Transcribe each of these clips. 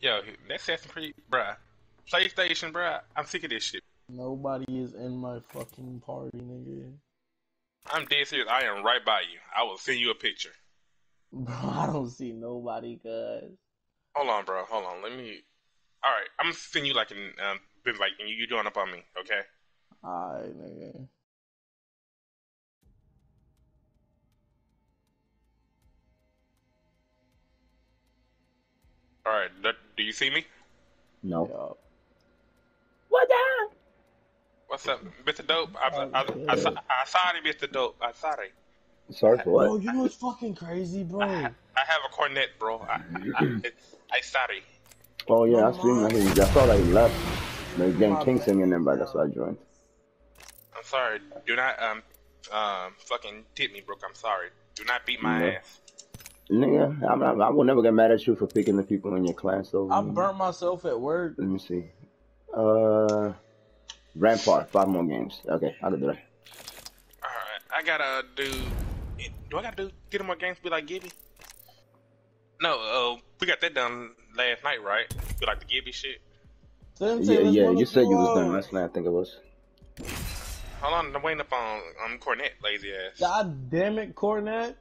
Yo, that's Assassin's Creed, bruh. PlayStation, bruh. I'm sick of this shit. Nobody is in my fucking party, nigga. I'm dead serious. I am right by you. I will send you a picture. Bro, I don't see nobody, cuz. Hold on, bro. Hold on. Let me. All right, I'm gonna send you like an um, been like you you doing up on me, okay? Alright, nigga. Right. Do, do you see me? No. Yup. What's up, Mr. Dope? I, I, I, I, saw- I sorry, Mr. Dope. I sorry. Sorry for Bro, what? you was fucking crazy, bro. I, I have a cornet, bro. I, I, it's, I sorry. Oh yeah, I seen that. He- I saw that he left. There's getting King singing in, but that's why I joined. I'm sorry. Do not um um fucking tip me, Brooke. I'm sorry. Do not beat my Yeah. ass. Nigga, I'm not, I will never get mad at you for picking the people in your class, though. I burnt myself at work. Let me see. Uh, Rampart, five more games. Okay, I can do that. All right. I gotta do. Do I gotta do get him more games? Be like Gibby? No. Uh, we got that done last night, right? Be like the Gibby shit. Sensei, Yeah, yeah. You said you was done last night. I think it was. Hold on, I'm waiting up on um Cornet, lazy ass. God damn it, Cornet.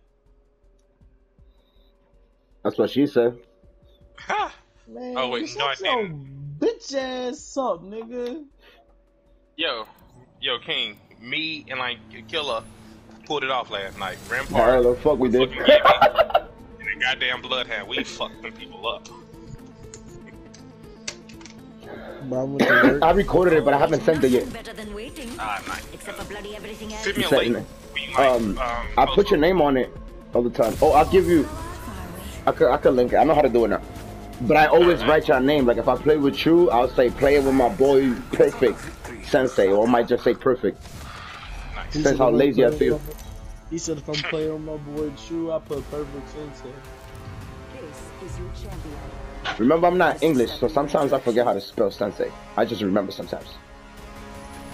That's what she said. Ha! Man, Oh, wait, you no, I shut your bitch ass up, nigga. Yo, yo, King, me and like Killer pulled it off last night. How Rampart the fuck we did? fucking Gibby and the goddamn Bloodhound. We fucked them people up. I went to work. I recorded it, but I haven't sent it yet. Better than waiting. Ah, nice. Except for bloody everything else. Send me a link. it. Will you, like, Um, um, I put your name on it all the time. Oh, I'll give you. I could, I could link it. I know how to do it now. But I always write your name. Like if I play with you, I'll say play it with my boy Perfect Sensei, or I might just say Perfect. He Depends said how if I'm lazy I playing feel. with my- He said if I'm playing with my boy True, I put perfect sensei. This is your champion. Remember, I'm not English, so sometimes I forget how to spell Sensei. I just remember sometimes.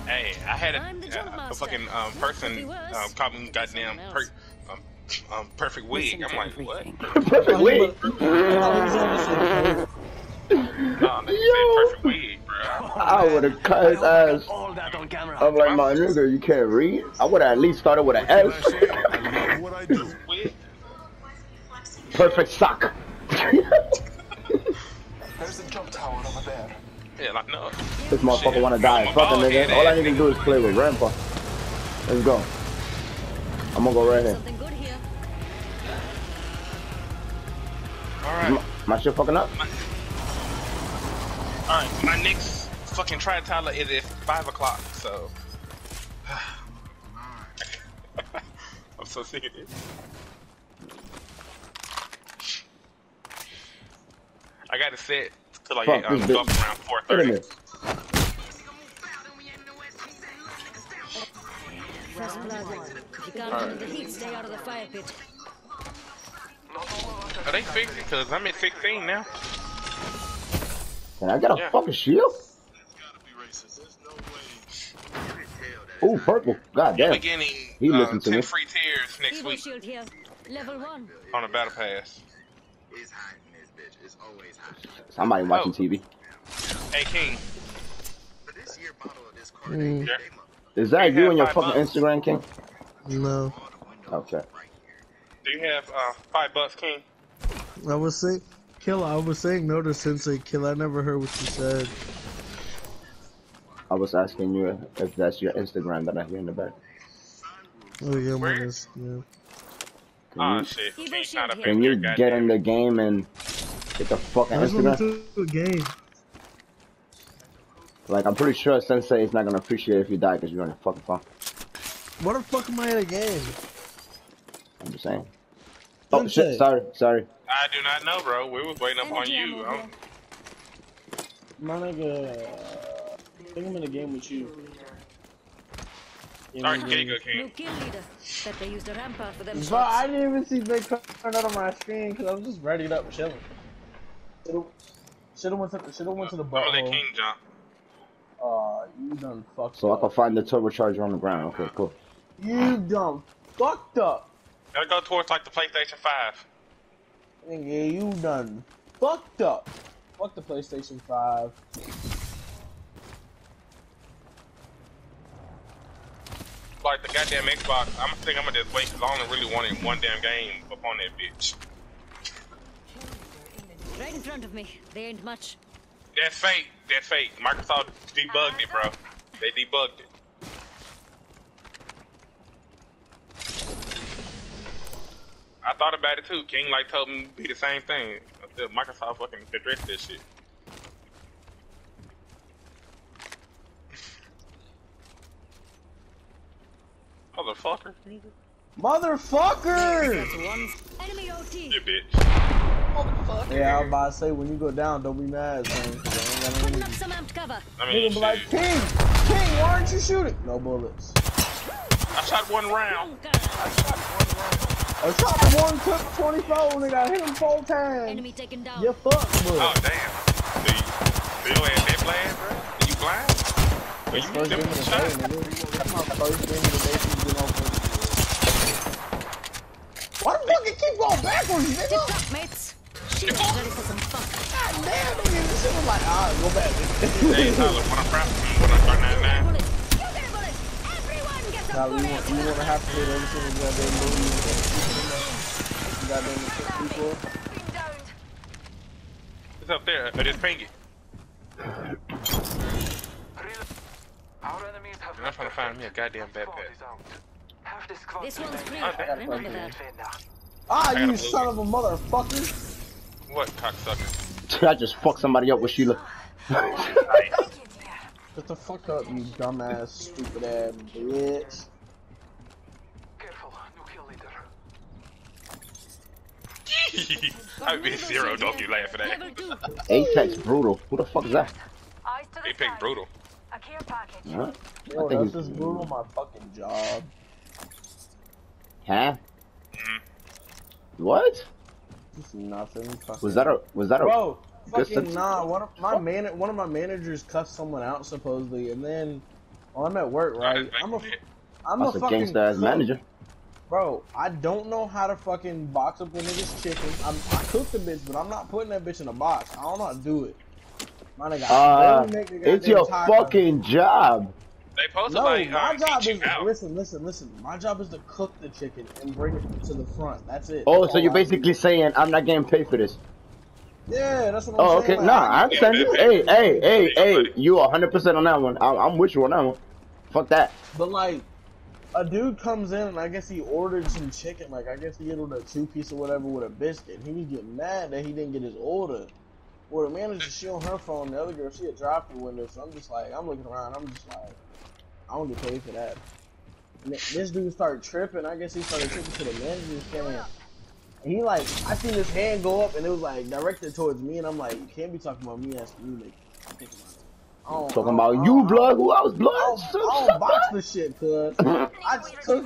Hey, I had a, I'm uh, a fucking um, person be worse. um, call me goddamn per, else. Um, perfect wig. Listen I'm to like, what? Perfect wig. I thought he was gonna say perfect. No, they Yo. said perfect wig, bro. I would have cut his ass. All that on camera. I'm like, my nigga, you can't read. I would have at least started with an S. I love what I Perfect sock. There's the jump tower over there. Yeah, like no. This motherfucker wanna die. I'm Fuck a nigga. All I need to do is play with Grandpa. Let's go. I'm gonna go right here. Something good here. My, my shit fucking up? all right. My next fucking try Tyler is at five o'clock. So I'm so sick of this. I got to set to like Fuck um, go up around four Wait a thirty. minute. First blood. If you can't handle the heat, stay out of the fire pit. Are they fixed it? Cause I'm at sixteen now. Can I get a Yeah. fucking shield? Ooh, purple. God You'll damn. be getting He uh, listened to 10 me. free tiers next Evo week shield here. Level one. on a battle pass. It's hot in this bitch. It's always hot. Somebody watching Oh. TV. Hey King, But this year bottle of this card, Mm. they, Yeah. they mother- Is that You you and your fucking five bucks. Instagram, King? No. all the windows Okay. Right here. do you have uh, five bucks, King? I was saying, Kill, I was saying no to Sensei Kill. I never heard what you said. I was asking you if that's your Instagram that I hear in the back. Oh, yeah, Where? mine is, yeah. Can Oh you, shit, Evo not a can you get in the game and get the fucking I just went Instagram? into game. Like, I'm pretty sure Sensei is not gonna appreciate if you die because you're on your fucking phone. What the fuck am I in a game? I'm just saying. Oh Sensei. shit! Sorry, sorry. I do not know, bro. We was waiting up on you. ammo My nigga, uh, I think I'm in a game with you. Yeah, Sorry, man, here you go, man. King. New kill leader. Bet they used a rampart for them But I didn't even see Big turn out on my screen because I was just ready up chilling. Should have went to should have went to the I'm gonna let butthole. King jump. Aw, you done fucked So I up. can find the turbocharger on the ground. Okay, cool. You done fucked up. Gotta go towards like the PlayStation 5. Nigga, you done fucked up. Fuck the PlayStation 5. Like the goddamn Xbox, I'm think I'm gonna just wait because I only really wanted one damn game up on that bitch. Right in front of me. They ain't much. That's fake. That's fake. Microsoft debugged it, bro. They debugged it. I thought about it too. King like told me be the same thing. Until Microsoft fucking addressed this shit. Motherfucker. Motherfucker! Enemy OT. You bitch. Yeah, I was about to say, when you go down, don't be mad, son. 'cause I ain't got no Putting up some amped cover. I mean, be like. King! King, why aren't you shooting? No bullets. I shot one round. I shot a chopper one took 24 and I got hit him four times. Enemy taken down. You fucked, bro. Oh, damn. See, ain't that blind, bro. Are you blind? Are you first the? That's my first for. Why the fuck you keep going backwards, nigga? Good job, mates. She was ready for some fun. God damn, nigga. This shit was like, ah, go back. hey, Tyler, when I'm proud, when I'm Everyone gets you, bullet. want, you wanna have to hit every single goddamn movie you you goddamn before? It's up there. I just ping it. Our enemies have I'm trying to find me a goddamn Squad backpack. is out. Have this one's free. Oh. Remember that. Ah, you son it. of a motherfucker. What cocksucker? I just fucked somebody up with Sheila. Shut the fuck up, you dumbass, stupid ass bitch. Careful, new kill leader. I'd be zero. Don't you laugh at that. Level. Apex Brutal. Who the fuck is that? Eyes to the Apex brutal. A care package. Huh? Yo, I think that's he's- just brutal my fucking job. Huh? Mhm. What? Just nothing. Fucking... Was that a was that a Bro, Good fucking nah. One of my man, one of my managers cussed someone out supposedly, and then well, I'm at work, right? I'm a, I'm a that's a fucking ass cook. manager? Bro, I don't know how to fucking box up the nigga's chicken. I'm, I cook the bitch, but I'm not putting that bitch in a box. I don't know how to do it. My nigga, Uh, barely make the it's your taco. fucking job. They supposed to No, like my uh, job is listen, listen, listen. My job is to cook the chicken and bring it to the front. That's it. Oh, That's so you're I basically saying I'm not getting paid for this? Do. yeah, that's what I'm Oh, saying. okay. like, Nah, I understand you. Hey, hey, hey, hey. You 100% on that one. I, I'm with you on that one. Fuck that. But like, a dude comes in and I guess he ordered some chicken. Like I guess he ordered a two piece or whatever with a biscuit. He was getting mad that he didn't get his order. Well, the manager she on her phone. The other girl she had dropped the window. So I'm just like, I'm looking around. I'm just like, I don't get paid for that. And this dude started tripping. I guess he started tripping to the manager's camera. And he like, I seen his hand go up and it was like directed towards me. And I'm like, you can't be talking about me asking you. Like, think. I don't- I Talking about I you, don't- blood. Who else, I blood? don't, I don't box the shit, cuz. I just took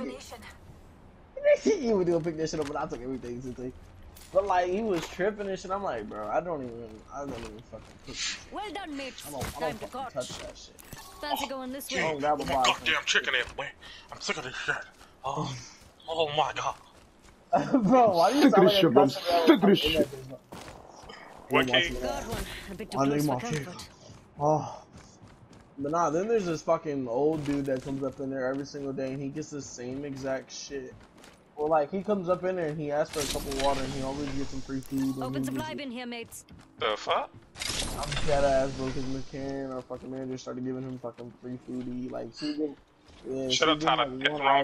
it. you would do pick that shit up, but I took everything. Since they, But like he was tripping and shit. I'm like, bro, I don't even, I don't even fucking put. Well done, mates. I don't, I Time don't to fucking touch that shit. Fancy going this I way? don't grab a Oh my box. goddamn chicken everywhere. I'm sick of this shit. Oh, oh my god. bro, why do you Sick of sound like a shit, bro. customer every Sick of time this in shit. that business? What Yeah, king? one. A bit too I close need for my chicken. comfort. Oh. But nah, then there's this fucking old dude that comes up in there every single day and he gets the same exact shit. Well, like, he comes up in there and he asks for a cup of water and he always gets some free food. Open supply bin here, mates. The fuck? I'm dead ass, bro, because McCann, our fucking manager, started giving him fucking free food. He, like, she give, yeah, Shut she up, give him, Tyler. like, That's one why I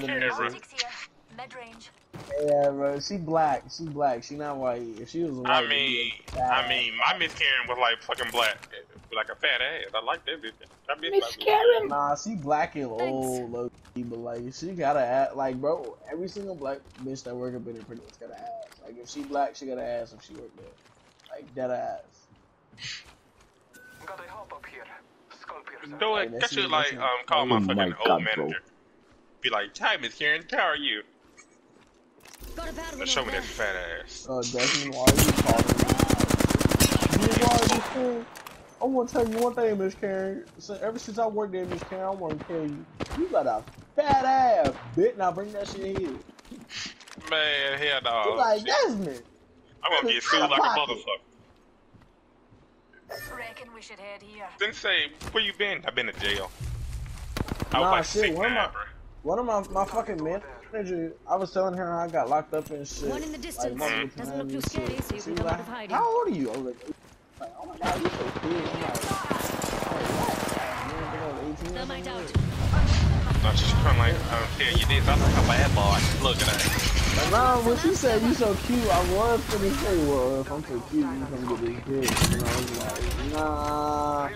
item don't and care, shit. bro. Optics here. Mid range. Yeah, bro, she black. She black. She not white. If she was white, I mean, I mean, my Miss Karen was like fucking black, like a fat ass. I like that bitch. That bitch Miss Karen. Nah, she black and old, low key, but like she gotta act like bro. Every single black bitch that work up in there pretty much got an ass. Like if she black, she got an ass. If she work there, like dead ass. Got a hop up here. Skull piercer. Do Hey, it. That that's should it, like um call my Oh fucking my old God, bro. manager. Be like, hi Miss Karen, how are you? Got a bad one Let's show me that fat ass. Uh, Desmond, why are you calling me? You why, Miss Karen? I want to tell you one thing, Miss Karen. So, ever since I worked there, Miss Karen, I want to tell you, you got a fat ass, bitch. Now bring that shit in here. Man, hell no. You like Desmond. I'm gonna get sued like a motherfucker. Reckon we should head here. Then say, where you been? I've been to jail. I Nah, was like shit, sick where am I- now, bro. One of my my fucking manager, I was telling her I got locked up and shit. One in the distance. multiple Doesn't look too scary, shit. so you can was come out like, of hiding. How old are you? I was like, like, oh my god, you're so cute. I'm like, oh, what? You didn't think I was 18 or something? No, she's trying to like um, tell you this. I'm like a bad boy. Look at that. Like, nah, when she said you so cute, I was gonna say, well, if I'm so cute, you come get this dick. You know, I was like, nah.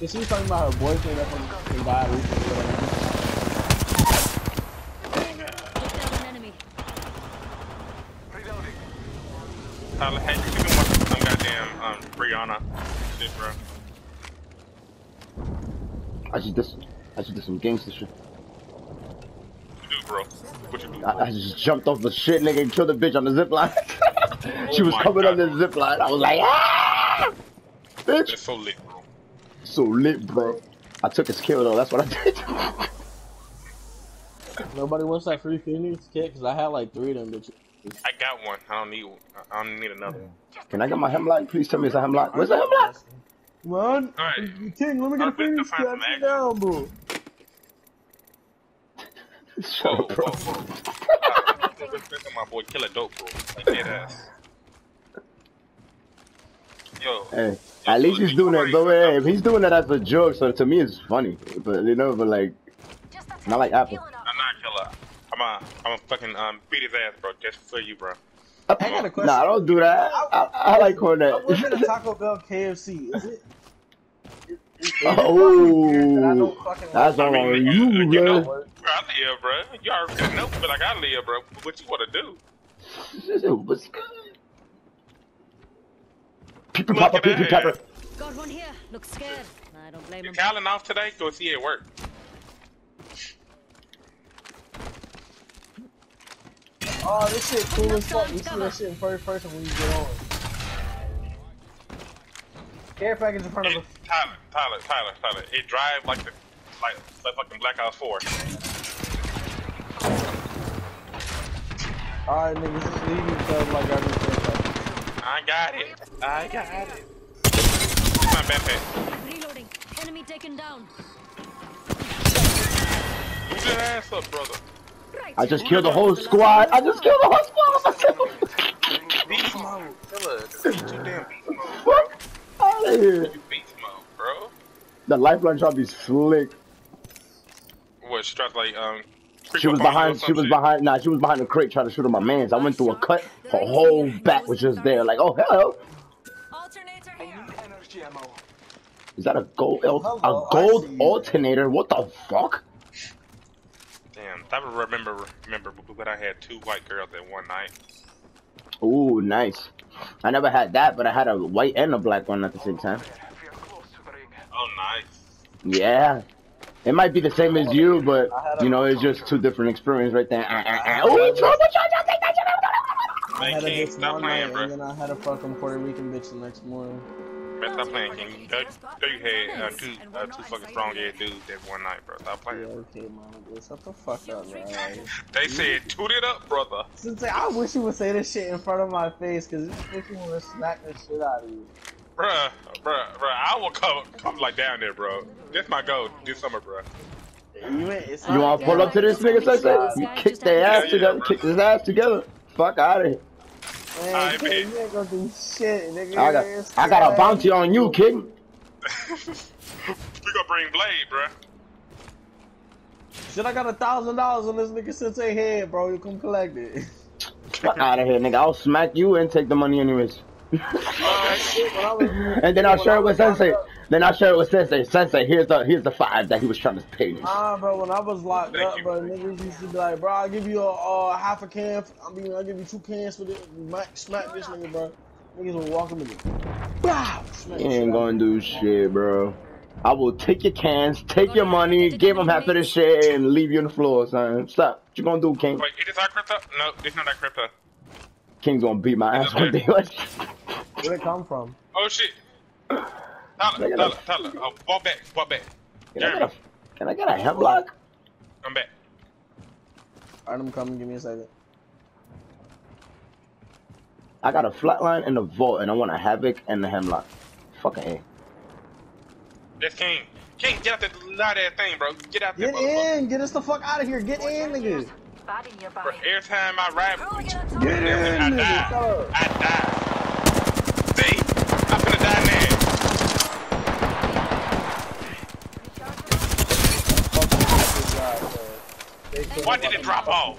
Cause she was talking about her boyfriend that fucking died recently. whatever. Took down an enemy. Reloading. Tyler, hey, you can watch some goddamn um Brianna shit, bro. I just did, I just did some gangster shit. What you do, bro? What you do? I, I just jumped off the shit, nigga, and killed the bitch on the zip line. she Oh was my coming on the zip line. I was like, ah! Bitch. That's so lit, bro. So lit, bro. I took his kill though. That's what I did. Nobody wants that free Phoenix kit, cause I had like three of them bitches. I got one. I don't need one. I don't need another one. Can I get my hemlock? Please tell me it's a hemlock. Where's the hemlock? Run! Alright. King, let me get I a bet Phoenix to kit. Sit down, bro. Shut Whoa, up, bro. whoa, whoa. My boy Killer Dope, bro. Like dead ass. Yo, Hey, at least he's doing it. But hey, if he's doing it as a joke, so to me it's funny. But you know, but like, Not like Apple. healing. I'm not Killer. I'm a, I'm a fucking um beat his ass, bro. Just for you, bro. I got a question. nah, don't do that. I, I like I went to Cornet. Taco Bell KFC. Is it? is- is it Oh, fucking that don't fucking that's like- all on mean, you, you know. Bro, I live, bro. You already know, but like I live, bro. What you wanna do? What's good? People Look pop at up, people that. Got one here. Looks scared. I don't blame You him. calling off today? Go see it work. Oh, this shit cool as fuck. You see that shit in first person when you get on. Care package in front of us. Tyler, Tyler, Tyler, Tyler. It drive like the like like fucking Black Ops Four. Alright, niggas, just leave each other like I just said. I got it. I got it. My backpack. Reloading. Enemy taken down. Move your ass up, brother. I just killed the whole squad. I just killed the whole squad myself. Beast mode, Killer. Damn beast mode. Fuck out of here. The lifeline shot be slick. What? Strut like um. She was behind. She was behind. Nah, she was behind the crate trying to shoot at my man's. I went through a cut. Her whole back was just there. Like, oh hell, Alternator I here. energy ammo. is that a gold? Hello, a gold alternator? What the fuck? Damn, I remember remember but I had two white girls at one night. Ooh, nice. I never had that, but I had a white and a black one at the same time. We are close to the ring. Oh, nice. Yeah. It might be the same as you, but you know, it's just two different experiences right there. Ah, ah, ah. Ooh, trouble shot, I'll take that shit. I Man, had a King, bitch stop one playing, night, bro. and then I had a fucking Puerto Rican bitch the next morning. Man, stop playing, King. There, there you had uh, two, uh, two fucking strong ass dudes that one night, bro. Stop Yeah, playing. okay, mama. Shut the fuck up, man. They said, toot it up, brother. Since I wish you would say this shit in front of my face, cause this bitch wanna smack the shit out of you. Bruh, bruh, bruh. I will come, come like down there, bro. That's my goal this summer, bruh. You You wanna pull up to this nigga, Sensei? You kick their ass Yeah, together, yeah, kick his ass together. Fuck out of here. Man, Alright, kid, man. you ain't gonna do shit, nigga. I got, It's I got a bounty on you, kid. we gonna bring Blade, bruh. Shit, I got a thousand dollars on this nigga since Sensei head, bro. You come collect it. Fuck out of here, nigga. I'll smack you and take the money anyways. When I was- and then I'll when share it with was Sensei. up- Then I'll share it with Sensei. Sensei, here's the here's the five that he was trying to pay me. Nah, bro, when I was locked Thank up, you. bro, niggas used to be like, bro, I'll give you a uh, half a can. I mean, I'll give you two cans for this. Smack, smack this nigga, bro. Niggas will walk him in. Wow! You ain't gonna do shit, bro. I will take your cans, take your money, give him half of the shit, and leave you on the floor, son. Stop. What you gonna do, King? Wait, is this our crypto? No, it's not our crypto. King's gonna beat my ass one day. Where'd it come from? Oh shit. Tyler, Nigga, Tyler, Tyler. Oh, fall back, fall back. Can I get Jeremy, a, can I get a hemlock? come back. Alright, I'm coming. Give me a second. I got a flatline and a vault, and I want a havoc and the hemlock. Fucking A. That's King. King, get out that loud ass thing, bro. Get out there, Get motherfucker. in! Get us the fuck out of here! Get in, nigga! Body nearby. Bro, every time I ride with you, Hooligan on top. Get in, I die. Shut. I die. See? I'm finna die now. Why did it drop off?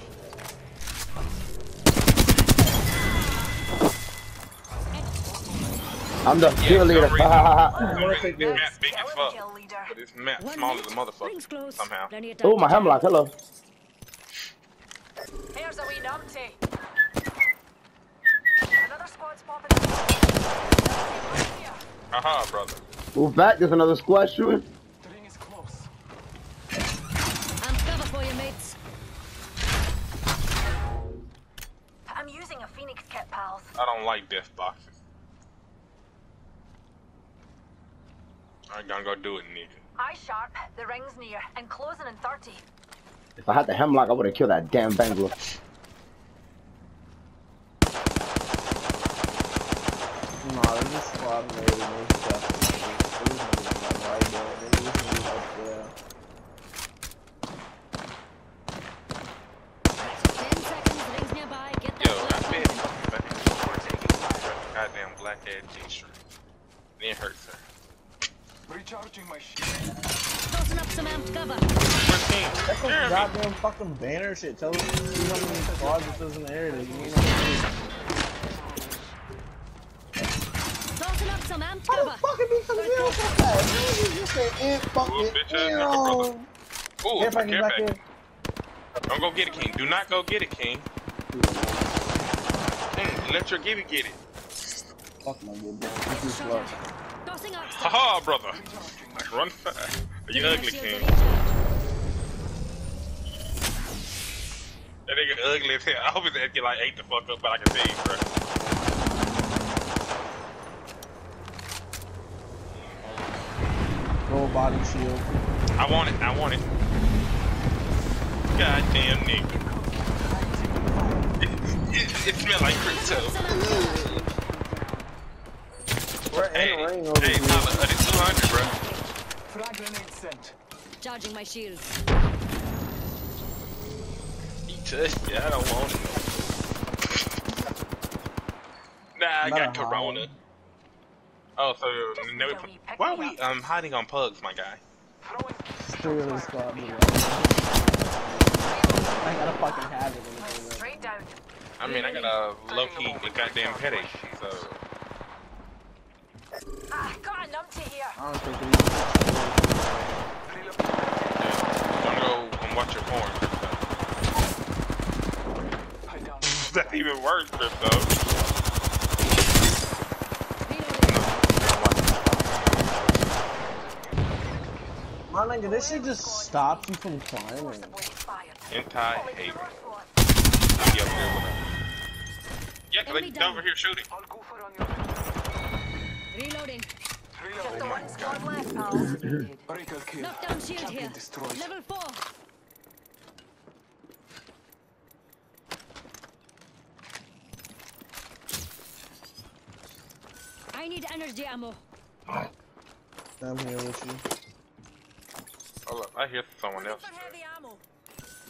I'm the. For some reason, This map big as fuck. kill leader. But this map One small as a minute. Motherfucker. Somehow. Plenty of time Oh, my to hemlock. Hello. Here's a wee numpty. Another squad's popping. Here. Haha, brother. Move back. There's another squad shooting. The ring is close. I'm cover for you, mates. I'm using a phoenix kit, pals. I don't like death boxes. I'm gonna go do it, nigga. Eye sharp, the ring's near, and closing in 30. If I had the hemlock, I would have killed that damn Bangla. Nah, this is squad made and they stuff. Right there. There's niggas up there. Ten seconds. Rings nearby. Get that Yo, I flash bet moving. back and forth taking goddamn black ass t-shirt. Then it hurts her. Recharging my shield. Tossing up some amped cover. Where's King? That's some Jeremy. goddamn fucking banner shit. Tell us see how many squads this is in the area. that You ain't know Tossing up some amped How the cover. fuck it be some zero so fast? Man, you just say ant fucking Ooh, bitch ass nigga, zero. brother. Ooh, Care care package back here. pack. Don't go get it, King. Do not go get it, King. King, let your Gibby get it. Fuck my good boy. You too slow. Tossing up. Haha, brother. Run fast. You ugly, King. That nigga ugly as hell. I hope his ass get like ate the fuck up, but I can tell you, bro. Full body shield. I want it. I want it. Goddamn nigga. It, it, it smell like crypto. We're Hey, in the ring over hey, here. Tyler, uh, it's 200, bro. Frag grenade sent. Charging my shield. He touched it. I don't want it. Nah, I Not got a high. Corona. Oh, so no, why are we um hiding on pugs, my guy? Throwing Three of the squad. bro. I gotta fucking have it. in the game. Straight down. I mean, I got a low key a goddamn headache, so Ah, got a numpty here. I don't think it don't go and watch your porn. That's even worse, crypto. My nigga, this shit just stops you from climbing. Forcibly. Anti Only hater. first one. Be up there with her. Yeah, Yeah, 'cause Enemy they down. over here shooting. One squad left, pals. Reticle kill. Knockdown shield Champion here. destroyed. Level 4. I need energy ammo. I'm here with you. Hold up, I hear someone else. Heavy ammo.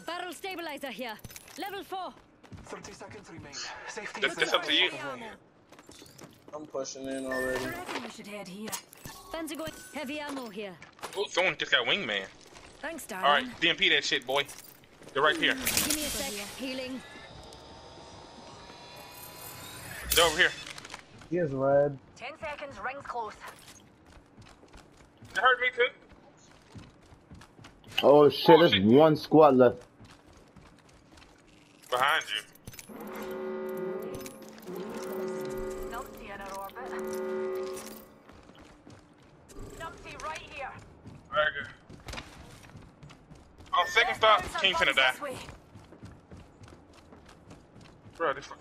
Barrel stabilizer here. Level 4. 30 seconds remain. Safety That's, is that's up to you. I'm pushing in already. I reckon we should head here. Fans are going. Heavy ammo here. Oh, someone just got wingman. Thanks, darling. All right, DMP that shit, boy. They're right here. Give me a sec. Healing. They're over here. He is red. Ten seconds, rings close. They heard me too. Oh shit, Oh, there's shit. one squad left. Behind you. On second stop, Let's King finna die. Bro, this fuck-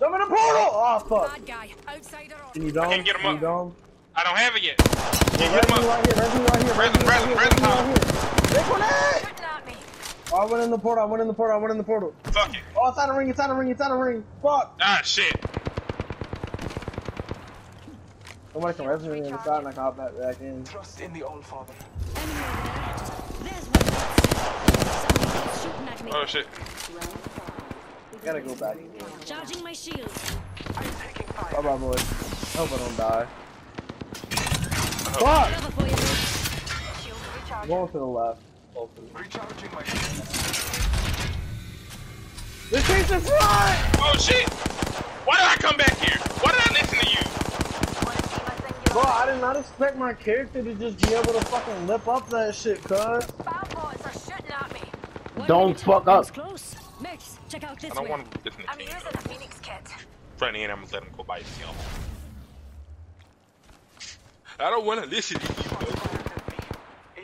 Jump in the portal! Oh fuck. Bad guy. Outsider or Can you dome? can't get him you up. dome? I don't have it yet. Can't Red get him me up. right here, right here, Present, right here, present, red me present right. Big one, hey! shooting at me. Oh, I went in the portal, I went in the portal, I went in the portal. Fuck it. Oh, it's on a ring, it's on a ring, it's on a ring. Fuck! Ah, shit. Somebody can rescue me on the side and I can hop back, back in. Trust in the All Father. Enemy over there. There's one. Somebody else shooting at me. Oh, shit. Gotta go back in. Charging my shield. I'm taking fire. Bye bye, boys. Hope I don't die. Fuck! Cover. Shield recharge. Going to the left. Recharging my shield. This piece is front! Oh, shit. Why did I come back here? Why did I listen to you? Wanna see my thing? Bro, I did not expect my character to just be able to fucking lip up that shit, cuz. Spam bots are shooting at me. One Don't minute. fuck up. It's close. Max, check out this I don't way. want to listen to I'm King. using a Phoenix kit. Friendly, and I'm gonna let him go by himself. I don't want to listen to you. though.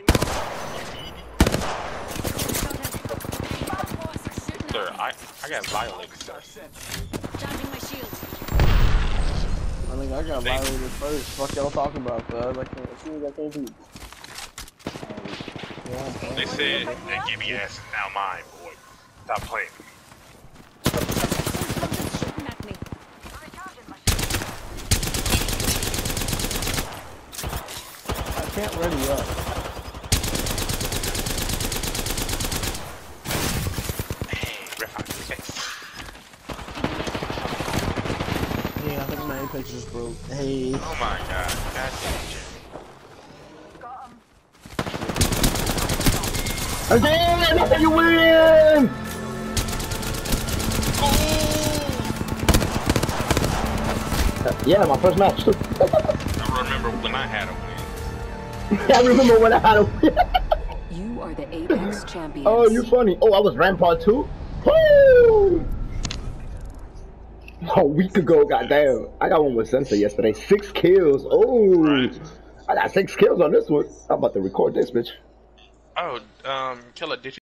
Spam bots are shooting Sir. I, I got violated, sir. Charging my shield. I think I got violated first. Fuck y'all talking about, cuz. I can't, as soon as I came through. They said that Gibby ass is now mine, boy. Stop playing. Me. Recharging my shield. I can't ready up. Yeah, I think my apex just broke. Hey. Oh my god. God damn it. Got him. Again, that's how you win! Yeah, my first match. I remember when I had a win. I remember when I had a win. You are the Apex champion. Oh, you funny. Oh, I was Rampart too? Woo! A week ago, goddamn. I got one with Sensei yesterday. Six kills. Oh, I got six kills on this one. I'm about to record this, bitch. Oh, um, did you?